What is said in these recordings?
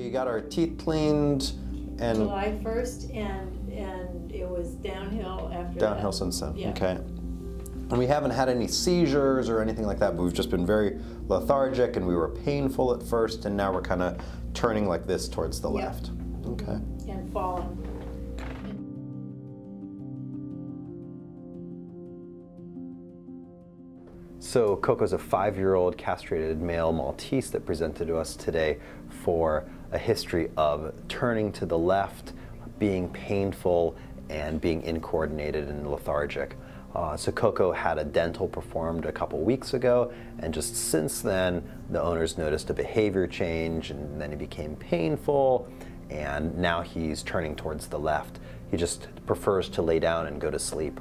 We got our teeth cleaned and July 1st, and, and it was downhill after that. downhill since then. Yeah. Okay. And we haven't had any seizures or anything like that, but we've just been very lethargic and we were painful at first, and now we're kind of turning like this towards the Yeah. left. Okay. And falling. So Coco's a five-year-old castrated male Maltese that presented to us today for a history of turning to the left, being painful, and being incoordinated and lethargic. Uh, so Coco had a dental performed a couple weeks ago, and just since then, the owners noticed a behavior change, and then he became painful, and now he's turning towards the left. He just prefers to lay down and go to sleep.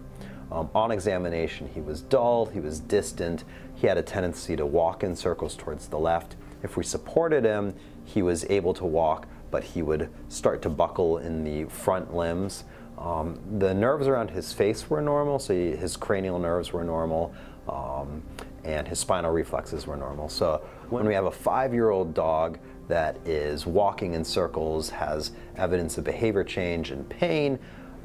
Um, on examination, he was dull, he was distant, he had a tendency to walk in circles towards the left. If we supported him, he was able to walk, but he would start to buckle in the front limbs. Um, the nerves around his face were normal, so he- his cranial nerves were normal, um, and his spinal reflexes were normal. So when we have a five-year-old dog that is walking in circles, has evidence of behavior change and pain,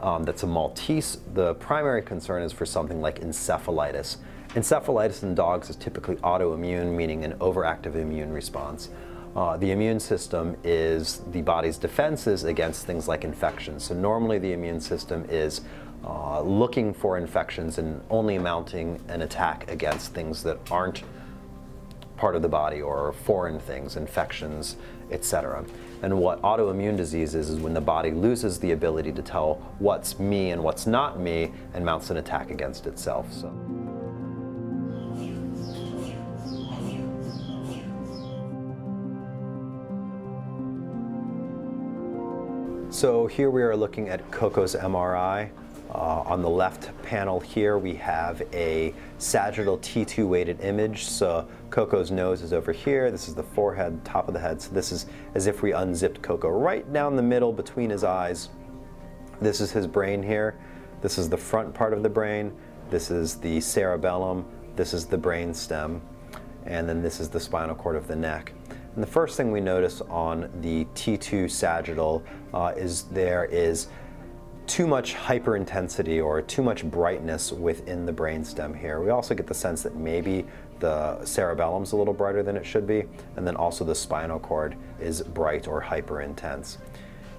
um, that's a Maltese, the primary concern is for something like encephalitis. Encephalitis in dogs is typically autoimmune, meaning an overactive immune response. Uh, the immune system is the body's defenses against things like infections. So normally the immune system is uh, looking for infections and only mounting an attack against things that aren't part of the body or foreign things, infections, etc. And what autoimmune disease is, is when the body loses the ability to tell what's me and what's not me and mounts an attack against itself. So. So here we are looking at Coco's MRI. Uh, on the left panel here we have a sagittal T2 weighted image. So Coco's nose is over here. This is the forehead, top of the head. So this is as if we unzipped Coco right down the middle between his eyes. This is his brain here. This is the front part of the brain. This is the cerebellum. This is the brain stem. And then this is the spinal cord of the neck. And the first thing we notice on the T2 sagittal uh, is there is too much hyperintensity or too much brightness within the brainstem here. We also get the sense that maybe the cerebellum's a little brighter than it should be, and then also the spinal cord is bright or hyper intense.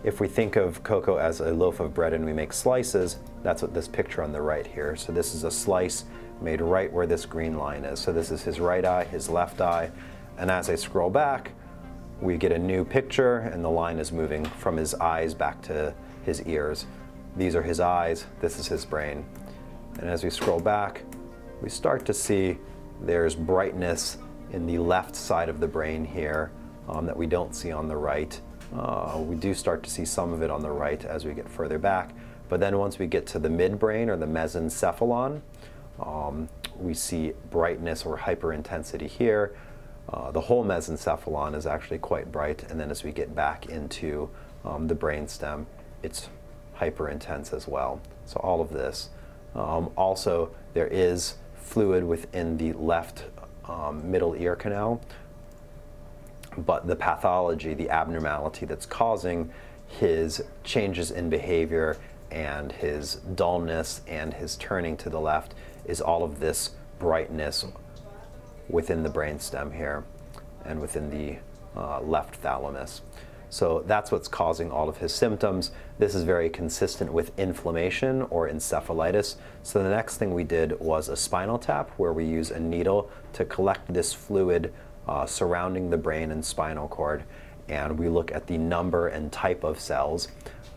If we think of Coco as a loaf of bread and we make slices, that's what this picture on the right here. So this is a slice made right where this green line is. So this is his right eye, his left eye, and as I scroll back, we get a new picture and the line is moving from his eyes back to his ears. These are his eyes, this is his brain. And as we scroll back, we start to see there's brightness in the left side of the brain here um, that we don't see on the right. Uh, we do start to see some of it on the right as we get further back. But then once we get to the midbrain or the mesencephalon, um, we see brightness or hyperintensity here. Uh, the whole mesencephalon is actually quite bright, and then as we get back into um, the brainstem, it's hyper intense as well. So all of this. Um, also, there is fluid within the left um, middle ear canal, but the pathology, the abnormality that's causing his changes in behavior and his dullness and his turning to the left is all of this brightness within the brainstem here and within the uh, left thalamus. So that's what's causing all of his symptoms. This is very consistent with inflammation or encephalitis. So the next thing we did was a spinal tap where we use a needle to collect this fluid uh, surrounding the brain and spinal cord. And we look at the number and type of cells.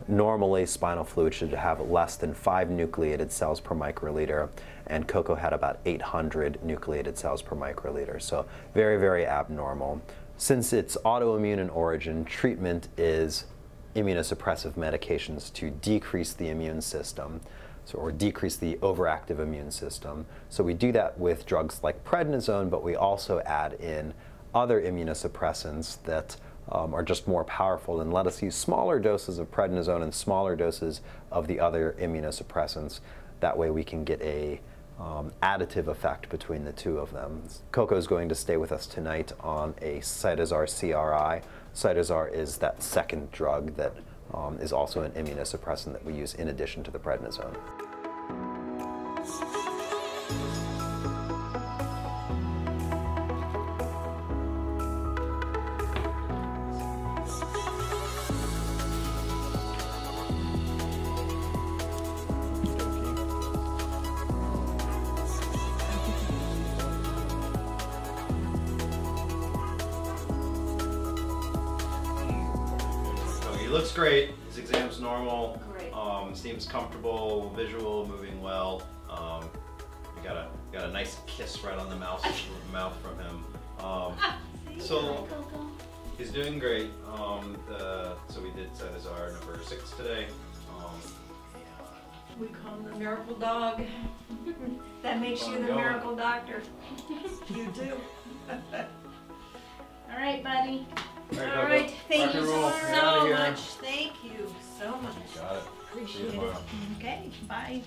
Normally, spinal fluid should have less than five nucleated cells per microliter, and Coco had about 800 nucleated cells per microliter. So very, very abnormal. Since it's autoimmune in origin, treatment is immunosuppressive medications to decrease the immune system so, or decrease the overactive immune system. So we do that with drugs like prednisone, but we also add in other immunosuppressants that um, are just more powerful and let us use smaller doses of prednisone and smaller doses of the other immunosuppressants. That way we can get a um, additive effect between the two of them. Coco is going to stay with us tonight on a Cytosar CRI. Cytosar is that second drug that um, is also an immunosuppressant that we use in addition to the prednisone. He looks great. His exam's normal. Great. Um, seems comfortable, visual, moving well. Um, we got a got a nice kiss right on the mouth mouth from him. Um, so he's doing great. Um, the, so we did Cytosar number six today. Um, We call him the miracle dog. That makes you the Ongoing. miracle doctor. You do. All right, buddy. All right, All Coco. right, Appreciate it. Okay, bye.